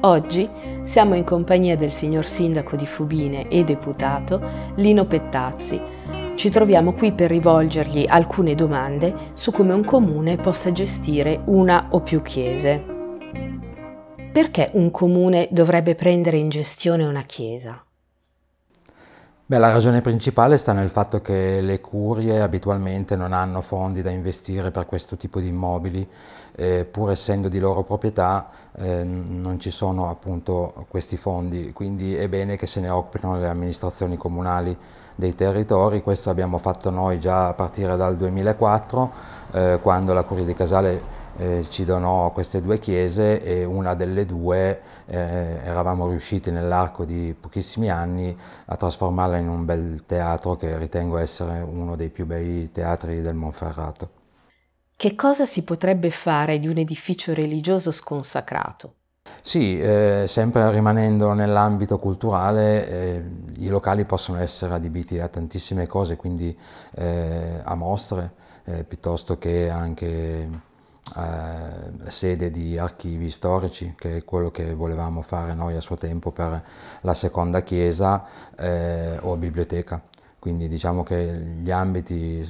Oggi siamo in compagnia del signor sindaco di Fubine e deputato Lino Pettazzi. Ci troviamo qui per rivolgergli alcune domande su come un comune possa gestire una o più chiese. Perché un comune dovrebbe prendere in gestione una chiesa? Beh, la ragione principale sta nel fatto che le curie abitualmente non hanno fondi da investire per questo tipo di immobili, eh, pur essendo di loro proprietà eh, non ci sono appunto questi fondi, quindi è bene che se ne occupino le amministrazioni comunali dei territori, questo abbiamo fatto noi già a partire dal 2004, eh, quando la Curia di Casale eh, ci donò queste due chiese e una delle due eh, eravamo riusciti nell'arco di pochissimi anni a trasformarla in un bel teatro che ritengo essere uno dei più bei teatri del Monferrato. Che cosa si potrebbe fare di un edificio religioso sconsacrato? Sì, eh, sempre rimanendo nell'ambito culturale, eh, i locali possono essere adibiti a tantissime cose, quindi eh, a mostre, eh, piuttosto che anche eh, sede di archivi storici, che è quello che volevamo fare noi a suo tempo per la seconda chiesa, eh, o biblioteca. Quindi diciamo che gli ambiti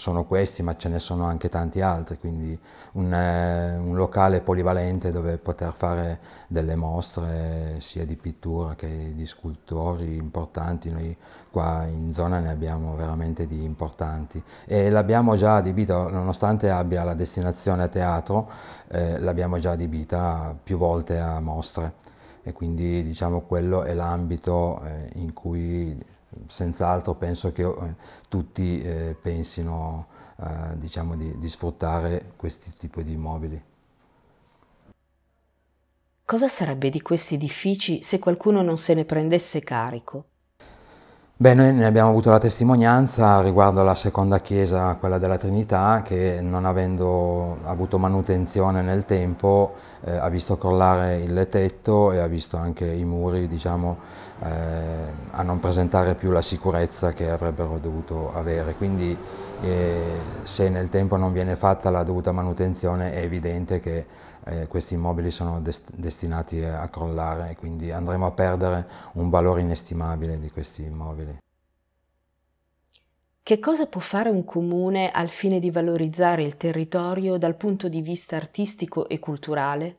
sono questi, ma ce ne sono anche tanti altri, quindi un, eh, un, locale polivalente dove poter fare delle mostre sia di pittura che di scultori importanti, noi qua in zona ne abbiamo veramente di importanti e l'abbiamo già adibita, nonostante abbia la destinazione a teatro, eh, l'abbiamo già adibita più volte a mostre. E quindi diciamo quello è l'ambito eh, in cui senz'altro penso che eh, tutti eh, pensino eh, diciamo di, di sfruttare questi tipi di immobili. Cosa sarebbe di questi edifici se qualcuno non se ne prendesse carico? Beh, noi ne abbiamo avuto la testimonianza riguardo alla seconda chiesa, quella della Trinità, che non avendo avuto manutenzione nel tempo eh, ha visto crollare il tetto e ha visto anche i muri diciamo, eh, a non presentare più la sicurezza che avrebbero dovuto avere. Quindi eh, se nel tempo non viene fatta la dovuta manutenzione è evidente che eh, questi immobili sono dest destinati a crollare e quindi andremo a perdere un valore inestimabile di questi immobili. Che cosa può fare un comune al fine di valorizzare il territorio dal punto di vista artistico e culturale?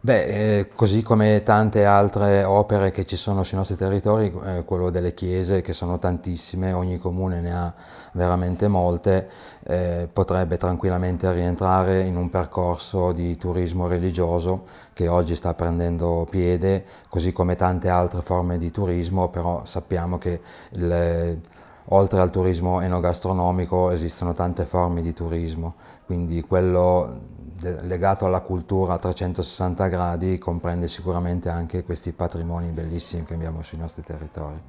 Beh, eh, così come tante altre opere che ci sono sui nostri territori, eh, quello delle chiese, che sono tantissime, ogni comune ne ha veramente molte, eh, potrebbe tranquillamente rientrare in un percorso di turismo religioso che oggi sta prendendo piede, così come tante altre forme di turismo, però sappiamo che il, oltre al turismo enogastronomico esistono tante forme di turismo, quindi quello legato alla cultura a 360 gradi comprende sicuramente anche questi patrimoni bellissimi che abbiamo sui nostri territori.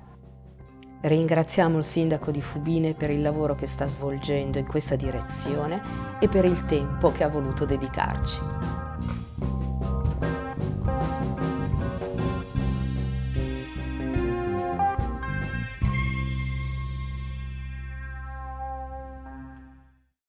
Ringraziamo il sindaco di Fubine per il lavoro che sta svolgendo in questa direzione e per il tempo che ha voluto dedicarci.